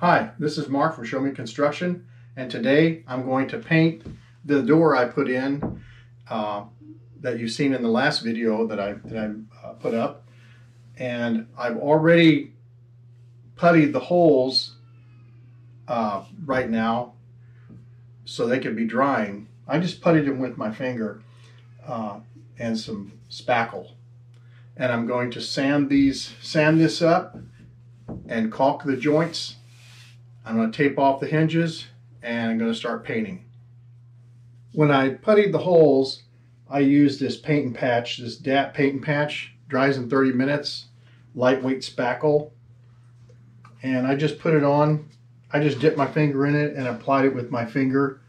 Hi, this is Mark from Show Me Construction, and today I'm going to paint the door I put in uh, that you've seen in the last video that I, that I uh, put up. And I've already puttied the holes uh, right now so they could be drying. I just puttied them with my finger uh, and some spackle. And I'm going to sand these, sand this up and caulk the joints I'm going to tape off the hinges and I'm going to start painting. When I puttied the holes, I used this paint and patch, this DAP paint and patch, dries in 30 minutes, lightweight spackle. And I just put it on. I just dipped my finger in it and applied it with my finger.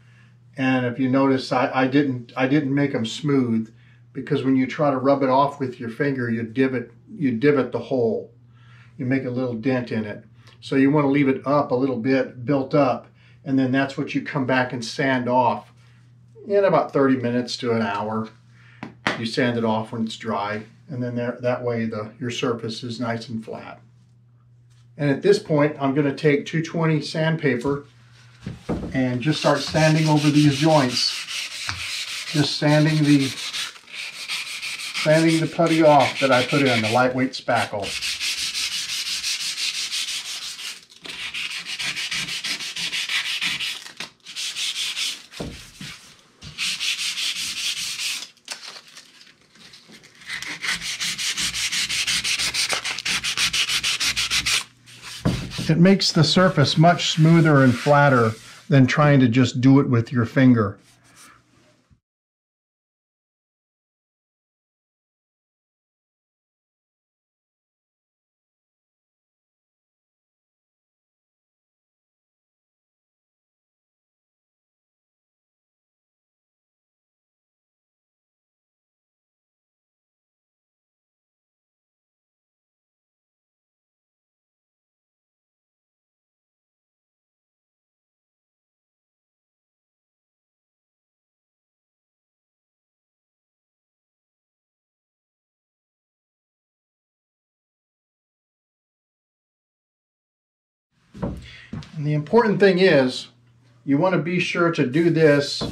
And if you notice, I, I didn't I didn't make them smooth because when you try to rub it off with your finger, you divot you divot the hole. You make a little dent in it. So you want to leave it up a little bit, built up, and then that's what you come back and sand off in about 30 minutes to an hour. You sand it off when it's dry, and then there, that way the your surface is nice and flat. And at this point, I'm going to take 220 sandpaper and just start sanding over these joints. Just sanding the sanding the putty off that I put in, the lightweight spackle. It makes the surface much smoother and flatter than trying to just do it with your finger. And the important thing is you want to be sure to do this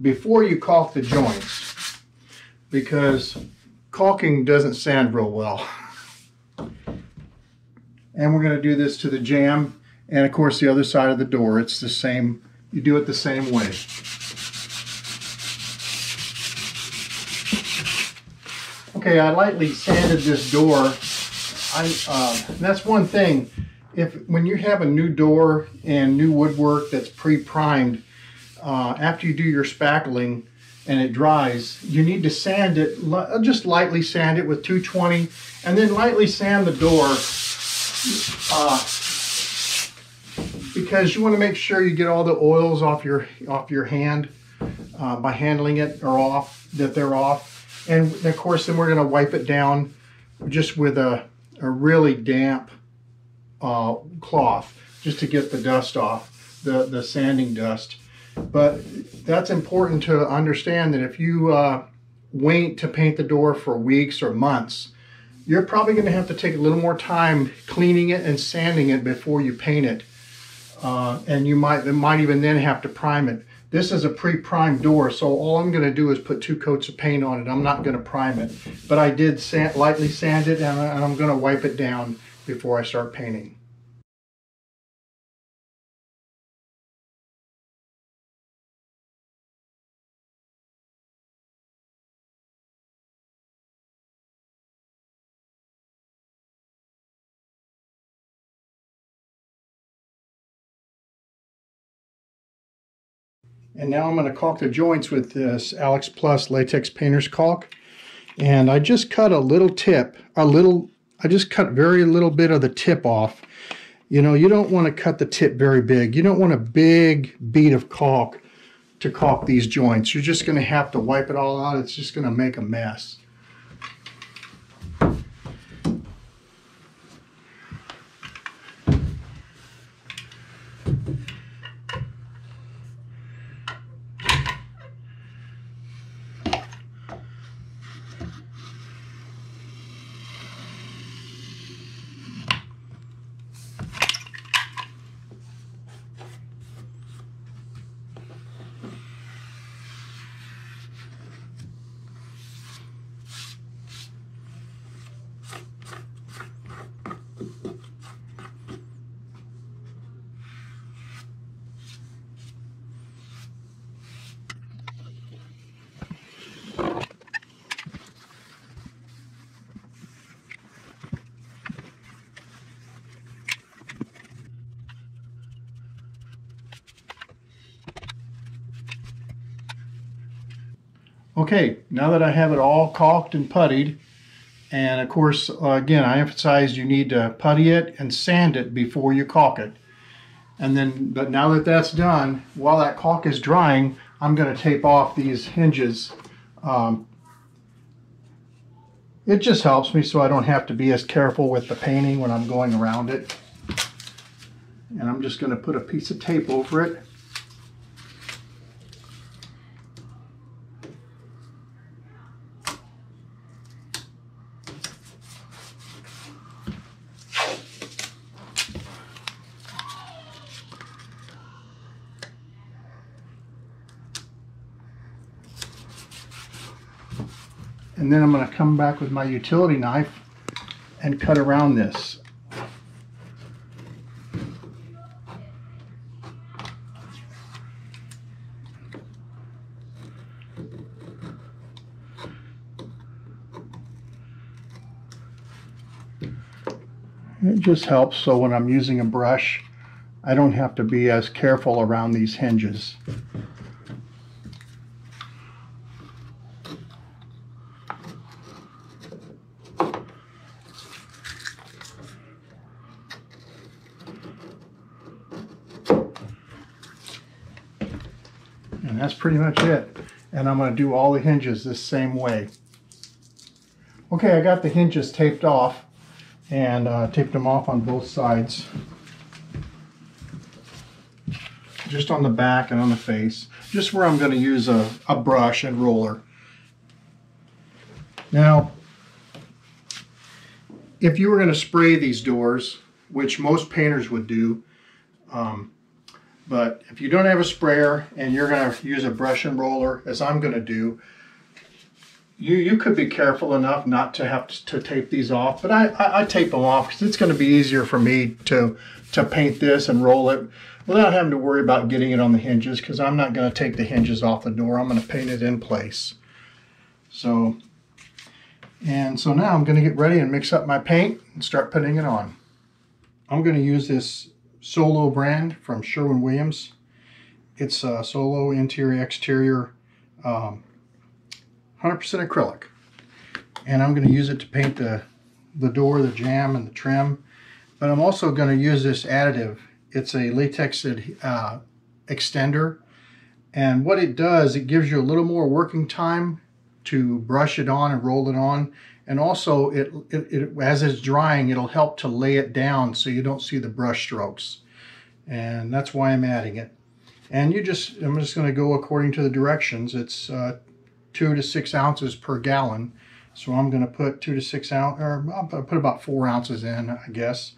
before you caulk the joints because caulking doesn't sand real well. And we're going to do this to the jamb and of course the other side of the door. It's the same, you do it the same way. Okay, I lightly sanded this door. I, uh, that's one thing if when you have a new door and new woodwork that's pre-primed, uh, after you do your spackling and it dries, you need to sand it, just lightly sand it with 220 and then lightly sand the door uh, because you want to make sure you get all the oils off your off your hand uh, by handling it or off, that they're off. And of course, then we're going to wipe it down just with a, a really damp uh, cloth just to get the dust off, the, the sanding dust. But that's important to understand that if you uh, wait to paint the door for weeks or months, you're probably going to have to take a little more time cleaning it and sanding it before you paint it. Uh, and you might, might even then have to prime it. This is a pre-primed door, so all I'm going to do is put two coats of paint on it. I'm not going to prime it. But I did sand, lightly sand it, and I'm going to wipe it down before I start painting. And now I'm going to caulk the joints with this Alex Plus latex painter's caulk. And I just cut a little tip, a little, I just cut very little bit of the tip off. You know, you don't want to cut the tip very big. You don't want a big bead of caulk to caulk these joints. You're just going to have to wipe it all out. It's just going to make a mess. Okay, now that I have it all caulked and puttied, and of course, again, I emphasize you need to putty it and sand it before you caulk it. And then, but now that that's done, while that caulk is drying, I'm going to tape off these hinges. Um, it just helps me so I don't have to be as careful with the painting when I'm going around it. And I'm just going to put a piece of tape over it. And then I'm going to come back with my utility knife and cut around this. It just helps so when I'm using a brush, I don't have to be as careful around these hinges. Pretty much it. And I'm going to do all the hinges this same way. Okay, I got the hinges taped off and uh, taped them off on both sides. Just on the back and on the face. Just where I'm going to use a, a brush and roller. Now, if you were going to spray these doors, which most painters would do, um, but if you don't have a sprayer and you're going to use a brush and roller, as I'm going to do, you, you could be careful enough not to have to, tape these off. But I, I, I tape them off because it's going to be easier for me to, to paint this and roll it without having to worry about getting it on the hinges because I'm not going to take the hinges off the door. I'm going to paint it in place. So, and so now I'm going to get ready and mix up my paint and start putting it on. I'm going to use this Solo brand from Sherwin-Williams. It's a Solo interior exterior 100% um, acrylic. And I'm going to use it to paint the, the door, the jamb, and the trim. But I'm also going to use this additive. It's a latex uh, extender. And what it does, it gives you a little more working time to brush it on and roll it on and also, it, it, it, as it's drying, it'll help to lay it down so you don't see the brush strokes. And that's why I'm adding it. And you just, I'm just going to go according to the directions. It's uh, two to six ounces per gallon. So I'm going to put two to six ounce, or I'll put about four ounces in, I guess,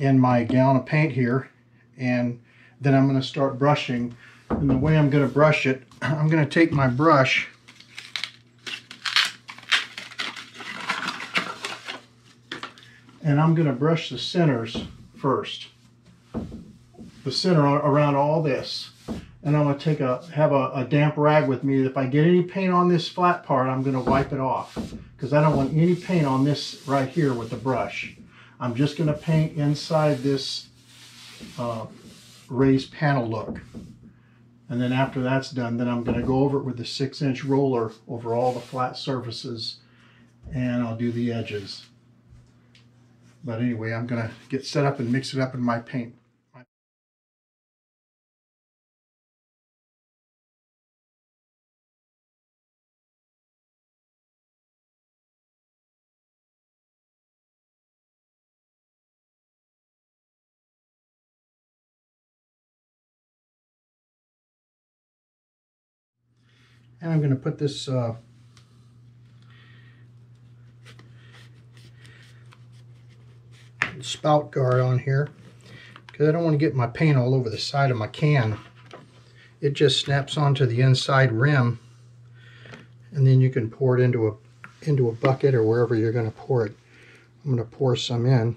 in my gallon of paint here. And then I'm going to start brushing. And the way I'm going to brush it, I'm going to take my brush and I'm going to brush the centers first. The center around all this. And I'm going to take a have a, a damp rag with me. If I get any paint on this flat part, I'm going to wipe it off because I don't want any paint on this right here with the brush. I'm just going to paint inside this uh, raised panel look. And then after that's done, then I'm going to go over it with the six inch roller over all the flat surfaces and I'll do the edges. But anyway, I'm going to get set up and mix it up in my paint. And I'm going to put this uh, spout guard on here because I don't want to get my paint all over the side of my can. It just snaps onto the inside rim and then you can pour it into a into a bucket or wherever you're going to pour it. I'm going to pour some in.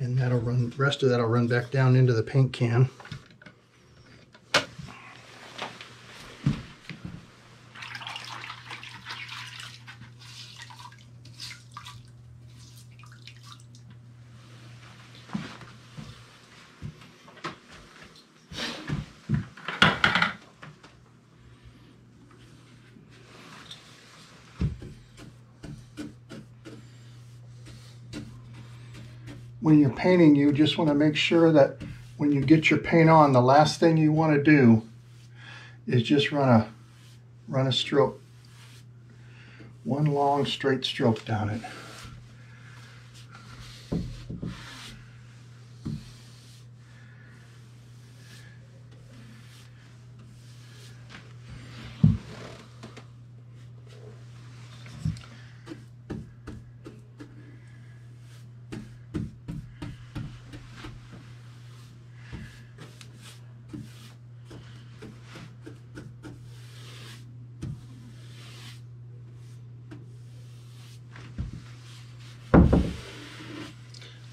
and that'll run rest of that I'll run back down into the paint can when you're painting, you just want to make sure that when you get your paint on, the last thing you want to do is just run a run a stroke, one long straight stroke down it.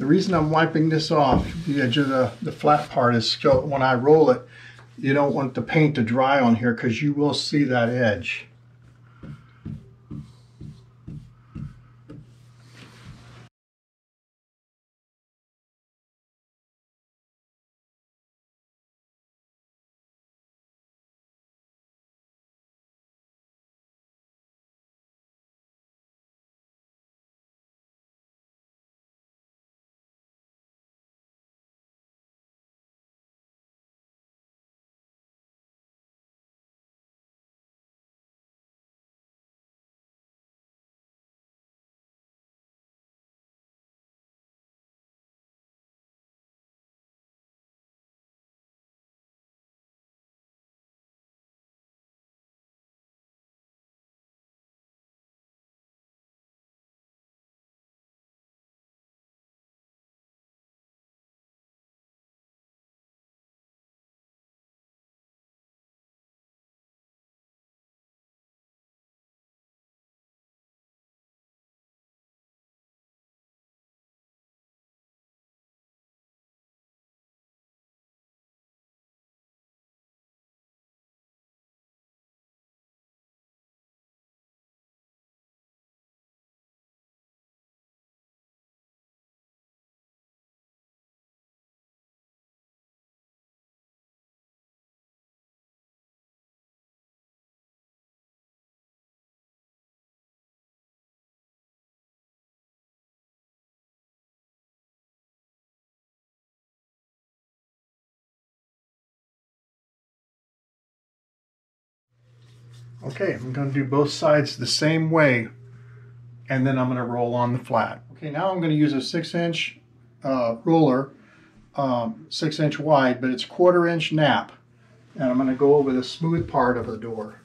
The reason I'm wiping this off, the edge of the, the flat part is so when I roll it, you don't want the paint to dry on here because you will see that edge. Okay, I'm going to do both sides the same way and then I'm going to roll on the flat. Okay, now I'm going to use a six inch uh, ruler, um, six inch wide, but it's quarter inch nap. And I'm going to go over the smooth part of the door.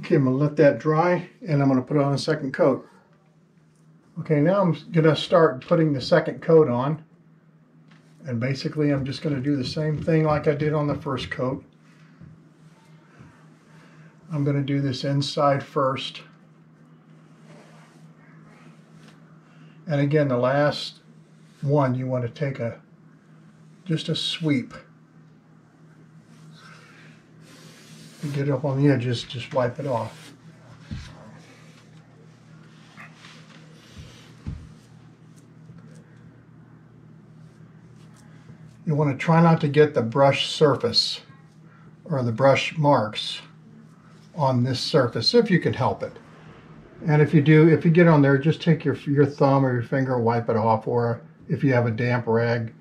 Okay, I'm to let that dry and I'm to put on a second coat. Okay, now I'm to start putting the second coat on. And basically I'm just to do the same thing like I did on the first coat. I'm to do this inside first. And again, the last one you want to take a just a sweep. Get up on the edges, just wipe it off. You want to try not to get the brush surface or the brush marks on this surface if you can help it. And if you do, if you get on there, just take your your thumb or your finger wipe it off, or if you have a damp rag.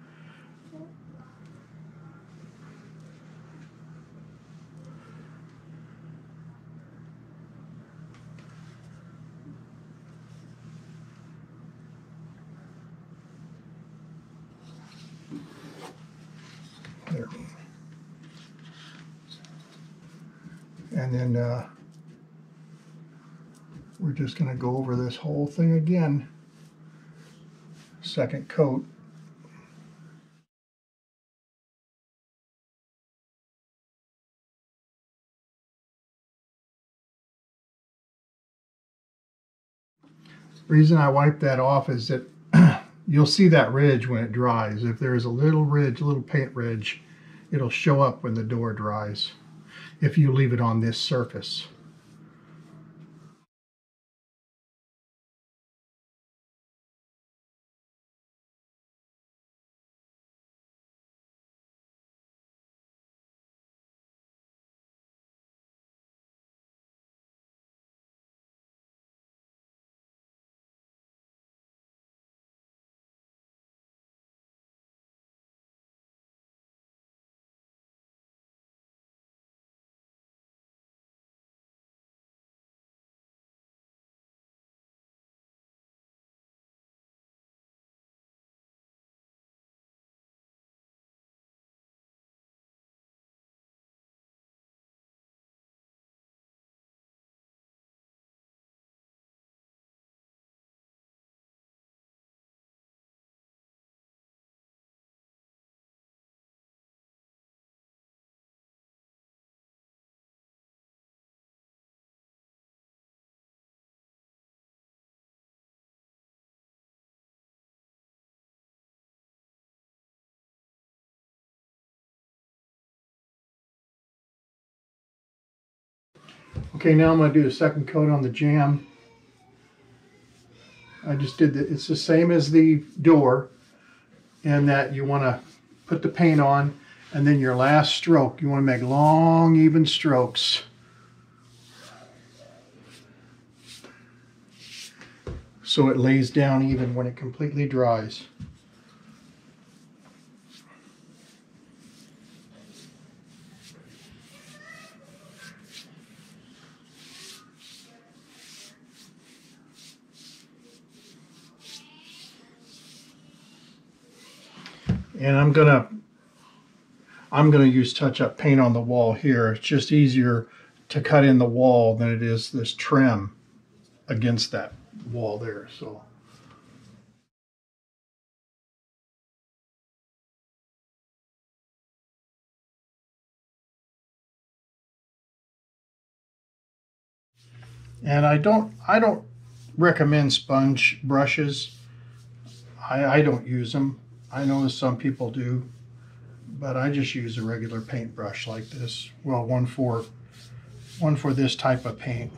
And then uh, we're just going to go over this whole thing again. Second coat. reason I wipe that off is that you'll see that ridge when it dries. If there's a little ridge, a little paint ridge, it'll show up when the door dries if you leave it on this surface. Okay, now I'm going to do the second coat on the jamb. I just did the, it's the same as the door in that you want to put the paint on and then your last stroke, you want to make long, even strokes. So it lays down even when it completely dries. And I'm gonna I'm gonna use touch-up paint on the wall here. It's just easier to cut in the wall than it is this trim against that wall there. So. And I don't I don't recommend sponge brushes. I, I don't use them. I know some people do, but I just use a regular paintbrush like this. Well, one for one for this type of paint.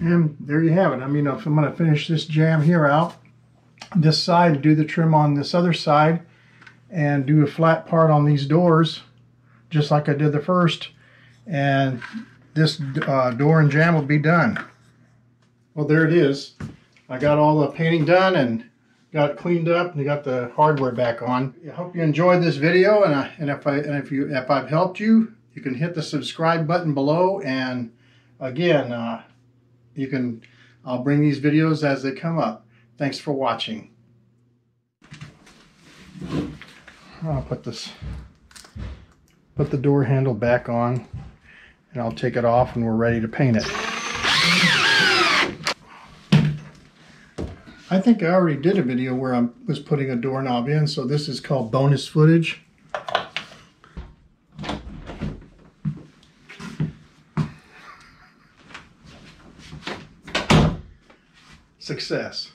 And there you have it. I mean, if I'm going to finish this jamb here out, this side, do the trim on this other side, and do a flat part on these doors, just like I did the first, and this uh, door and jamb will be done. Well, there it is. I got all the painting done and got it cleaned up and got the hardware back on. I hope you enjoyed this video, and, I, and if I and if you if I've helped you, you can hit the subscribe button below. And again. Uh, you can I'll bring these videos as they come up. Thanks for watching. I'll put this, put the door handle back on and I'll take it off when we're ready to paint it. I think I already did a video where I was putting a doorknob in, so this is called bonus footage. Success.